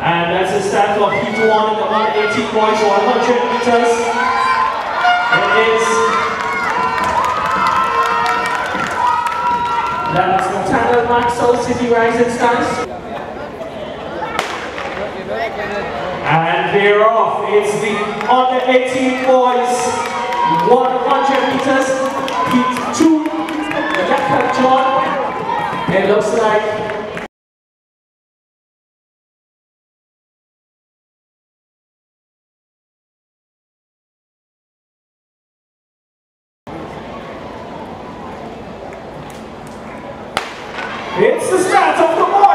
And that's the start of Heat 1 in the 180 boys 100 meters. It is That's Nathaniel Maxwell, City Rising Stars. And we're off. It's the under 18 boys 100 meters. Heat 2. Yacob John. It looks like It's the start of the ball.